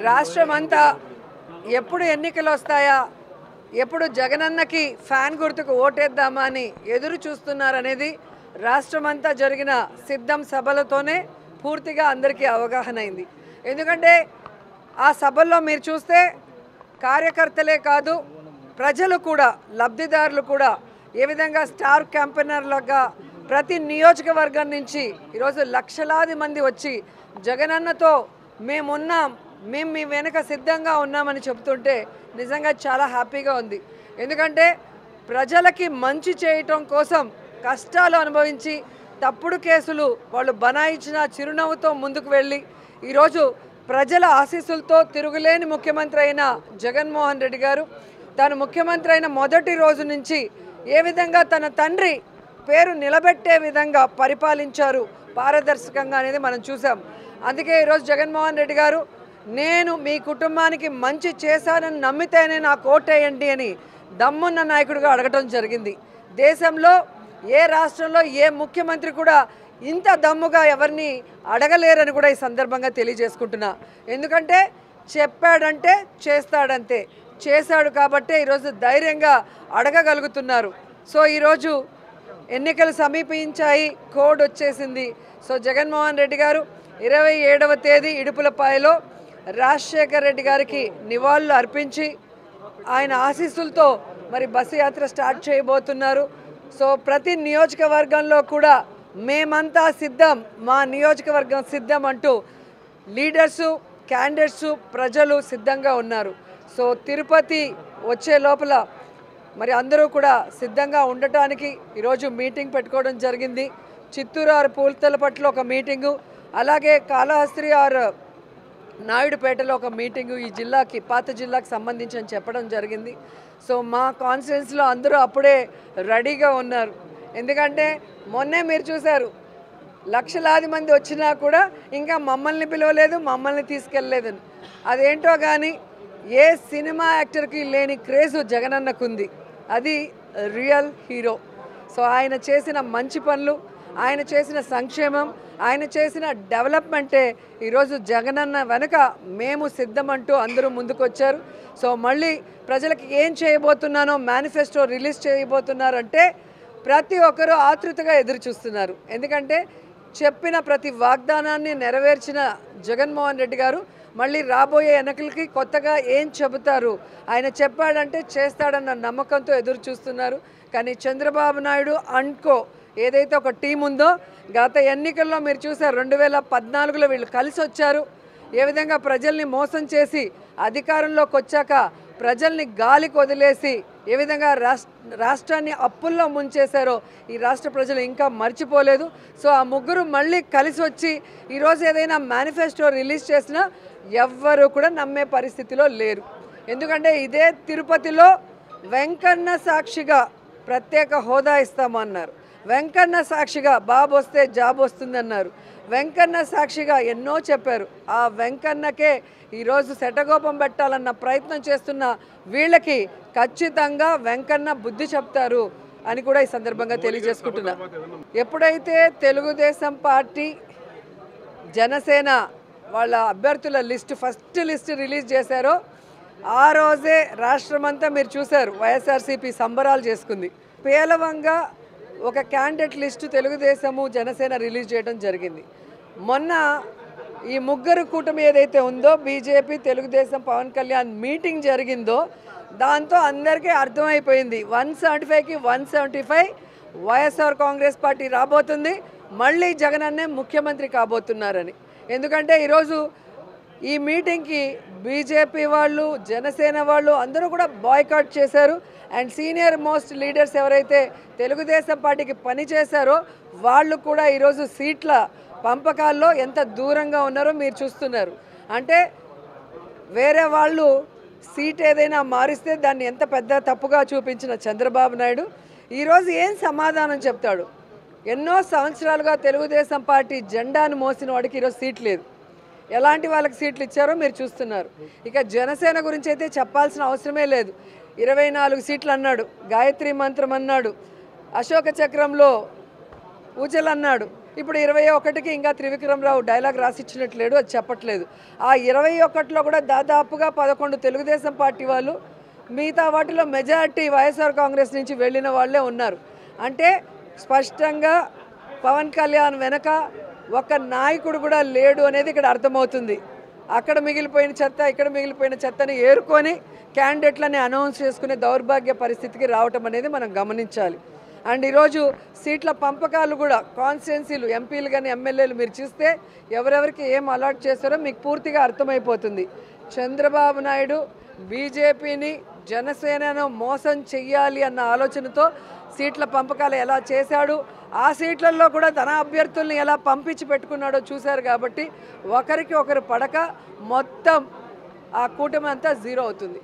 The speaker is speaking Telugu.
రాష్ట్రం అంతా ఎప్పుడు ఎన్నికలు వస్తాయా ఎప్పుడు జగనన్నకి ఫ్యాన్ గుర్తుకు ఓటేద్దామా అని ఎదురు చూస్తున్నారనేది రాష్ట్రమంతా జరిగిన సిద్ధం సభలతోనే పూర్తిగా అందరికీ అవగాహన అయింది ఎందుకంటే ఆ సభల్లో మీరు చూస్తే కార్యకర్తలే కాదు ప్రజలు కూడా లబ్ధిదారులు కూడా ఏ విధంగా స్టార్ క్యాంపెయినర్లుగా ప్రతి నియోజకవర్గం నుంచి ఈరోజు లక్షలాది మంది వచ్చి జగనన్నతో మేమున్నాం మేము మీ వెనుక సిద్ధంగా ఉన్నామని చెబుతుంటే నిజంగా చాలా హ్యాపీగా ఉంది. ఎందుకంటే ప్రజలకి మంచి చేయటం కోసం కష్టాలు అనుభవించి తప్పుడు కేసులు వాళ్ళు బనాయించిన చిరునవ్వుతో ముందుకు వెళ్ళి ఈరోజు ప్రజల ఆశీస్సులతో తిరుగులేని ముఖ్యమంత్రి అయిన జగన్మోహన్ రెడ్డి గారు తాను ముఖ్యమంత్రి అయిన మొదటి రోజు నుంచి ఏ విధంగా తన తండ్రి పేరు నిలబెట్టే విధంగా పరిపాలించారు పారదర్శకంగా అనేది మనం చూసాం. అందుకే ఈరోజు జగన్మోహన్ రెడ్డి గారు నేను మీ కుటుంబానికి మంచి చేశానని నమ్మితేనే నాకు ఓటేయండి అని దమ్మున్న నాయకుడిగా అడగటం జరిగింది. దేశంలో ఏ రాష్ట్రంలో ఏ ముఖ్యమంత్రి కూడా ఇంత దమ్ముగా ఎవరిని అడగలేరని కూడా ఈ సందర్భంగా తెలియజేసుకుంటున్నా. ఎందుకంటే చెప్పాడంటే చేస్తాడంతే. చేశాడు కాబట్టే ఈరోజు ధైర్యంగా అడగగలుగుతున్నారు. సో ఈరోజు ఎన్నికలు సమీపించాయి కోడ్ వచ్చేసింది. సో జగన్మోహన్ రెడ్డి గారు ఇరవై ఏడవ తేదీ ఇడుపులపాయలో రాజశేఖర్ రెడ్డి గారికి నివాళులు అర్పించి ఆయన ఆశీస్సులతో మరి బస్సు యాత్ర స్టార్ట్ చేయబోతున్నారు. సో ప్రతి నియోజకవర్గంలో కూడా మేమంతా సిద్ధం మా నియోజకవర్గం సిద్ధం అంటూ లీడర్సు క్యాండిడేట్స్ ప్రజలు సిద్ధంగా ఉన్నారు. సో తిరుపతి వచ్చే లోపల మరి అందరూ కూడా సిద్ధంగా ఉండటానికి ఈరోజు మీటింగ్ పెట్టుకోవడం జరిగింది. చిత్తూరు ఆరు పూలతల పట్ల ఒక మీటింగు అలాగే కాళహస్త్రి ఆరు నాయుడుపేటలో ఒక మీటింగు ఈ జిల్లాకి పాత జిల్లాకి సంబంధించి అని చెప్పడం జరిగింది. సో మా కాన్స్టిట్యున్సీలో అందరూ అప్పుడే రెడీగా ఉన్నారు. ఎందుకంటే మొన్నే మీరు చూశారు లక్షలాది మంది వచ్చినా కూడా ఇంకా మమ్మల్ని పిలవలేదు మమ్మల్ని తీసుకెళ్ళలేదని అదేంటో కానీ ఏ సినిమా యాక్టర్కి లేని క్రేజు జగనన్నకుంది. అది రియల్ హీరో. సో ఆయన చేసిన మంచి పనులు ఆయన చేసిన సంక్షేమం ఆయన చేసిన డెవలప్మెంటే ఈరోజు జగనన్న వెనుక మేము సిద్ధమంటూ అందరూ ముందుకొచ్చారు. సో మళ్ళీ ప్రజలకి ఏం చేయబోతున్నానో మేనిఫెస్టో రిలీజ్ చేయబోతున్నారంటే ప్రతి ఒక్కరూ ఆతృతగా ఎదురు చూస్తున్నారు ఎందుకంటే చెప్పిన ప్రతి వాగ్దానాన్ని నెరవేర్చిన జగన్మోహన్ రెడ్డి గారు మళ్ళీ రాబోయే ఎన్నికలకి కొత్తగా ఏం చెబుతారు? ఆయన చెప్పాడంటే చేస్తాడన్న నమ్మకంతో ఎదురు చూస్తున్నారు కానీ చంద్రబాబు నాయుడు అండ్కో ఏదైతే ఒక టీం ఉందో గత ఎన్నికల్లో మీరు చూసారు రెండు వేల పద్నాలుగులో వీళ్ళు కలిసి వచ్చారు. ఏ విధంగా ప్రజల్ని మోసం చేసి అధికారంలోకి వచ్చాక ప్రజల్ని గాలికి వదిలేసి ఏ విధంగా రాష్ట్రాన్ని అప్పుల్లో ముంచేశారో ఈ రాష్ట్ర ప్రజలు ఇంకా మర్చిపోలేదు. సో ఆ ముగ్గురు మళ్ళీ కలిసి వచ్చి ఈరోజు ఏదైనా మేనిఫెస్టో రిలీజ్ చేసినా ఎవ్వరూ కూడా నమ్మే పరిస్థితిలో లేరు. ఎందుకంటే ఇదే తిరుపతిలో వెంకన్న సాక్షిగా ప్రత్యేక హోదా ఇస్తామన్నారు. వెంకన్న సాక్షిగా బాబు వస్తే జాబ్ వస్తుందన్నారు. వెంకన్న సాక్షిగా ఎన్నో చెప్పారు. ఆ వెంకన్నకే ఈరోజు శటగోపం పెట్టాలన్న ప్రయత్నం చేస్తున్న వీళ్ళకి ఖచ్చితంగా వెంకన్న బుద్ధి చెప్తారు అని కూడా ఈ సందర్భంగా తెలియజేసుకుంటున్నా. ఎప్పుడైతే తెలుగుదేశం పార్టీ జనసేన వాళ్ళ అభ్యర్థుల లిస్ట్ ఫస్ట్ లిస్ట్ రిలీజ్ చేశారో ఆ రోజే రాష్ట్రమంతా మీరు చూశారు. వైఎస్ఆర్సీపీ సంబరాలు చేసుకుంది. పేలవంగా ఒక candidate list Telugu Desam Janasena release చేయడం జరిగింది. మొన్న ఈ ముగ్గురు కూటమి ఏదైతే ఉందో బీజేపీ తెలుగుదేశం పవన్ కళ్యాణ్ మీటింగ్ జరిగిందో దాంతో అందరికీ అర్థమైపోయింది. వన్ సెవెంటీ ఫైవ్కి one seventy five YSR Congress party రాబోతుంది. మళ్ళీ జగన్ అన్నే ముఖ్యమంత్రి కాబోతున్నారని. ఎందుకంటే ఈరోజు ఈ మీటింగ్కి బీజేపీ వాళ్ళు జనసేన వాళ్ళు అందరూ కూడా బాయ్కాట్ చేశారు. అండ్ సీనియర్ మోస్ట్ లీడర్స్ ఎవరైతే తెలుగుదేశం పార్టీకి పనిచేశారో వాళ్ళు కూడా ఈరోజు సీట్ల పంపకాల్లో ఎంత దూరంగా ఉన్నారో మీరు చూస్తున్నారు. అంటే వేరే వాళ్ళు సీట్ ఏదైనా మారిస్తే దాన్ని ఎంత పెద్ద తప్పుగా చూపించిన చంద్రబాబు నాయుడు. ఈరోజు ఏం సమాధానం చెప్తాడు? ఎన్నో సంవత్సరాలుగా తెలుగుదేశం పార్టీ జెండాను మోసిన వాడికి ఈరోజు సీట్ లేదు. ఎలాంటి వాళ్ళకి సీట్లు ఇచ్చారో మీరు చూస్తున్నారు. ఇక జనసేన గురించి అయితే చెప్పాల్సిన అవసరమే లేదు. ఇరవై నాలుగు సీట్లు అన్నాడు. గాయత్రి మంత్రం అన్నాడు. అశోక చక్రంలో పూజలు అన్నాడు. ఇప్పుడు ఇరవై ఒకటికి ఇంకా త్రివిక్రమరావు డైలాగ్ రాసిచ్చినట్లేడు అది చెప్పట్లేదు. ఆ ఇరవై ఒకటిలో కూడా దాదాపుగా పదకొండు తెలుగుదేశం పార్టీ వాళ్ళు మిగతా వాటిలో మెజారిటీ వైఎస్ఆర్ కాంగ్రెస్ నుంచి వెళ్ళిన వాళ్ళే ఉన్నారు. అంటే స్పష్టంగా పవన్ కళ్యాణ్ వెనక ఒక నాయకుడు కూడా లేడు అనేది ఇక్కడ అర్థమవుతుంది. అక్కడ మిగిలిపోయిన చెత్త ఇక్కడ మిగిలిపోయిన చెత్తని ఏరుకొని క్యాండిడేట్లని అనౌన్స్ చేసుకునే దౌర్భాగ్య పరిస్థితికి రావటం అనేది మనం గమనించాలి. అండ్ ఈరోజు సీట్ల పంపకాలు కూడా కాన్స్టిట్యున్సీలు ఎంపీలు కానీ ఎమ్మెల్యేలు మీరు చూస్తే ఎవరెవరికి ఏం అలాట్ చేస్తారో మీకు పూర్తిగా అర్థమైపోతుంది. చంద్రబాబు నాయుడు బీజేపీని జనసేనను మోసం చెయ్యాలి అన్న ఆలోచనతో సీట్ల పంపకాలు ఎలా చేశాడు ఆ సీట్లలో కూడా తన అభ్యర్థుల్ని ఎలా పంపించి పెట్టుకున్నాడో చూశారు కాబట్టి ఒకరికి ఒకరు పడక మొత్తం ఆ కూటమి అంతా జీరో అవుతుంది.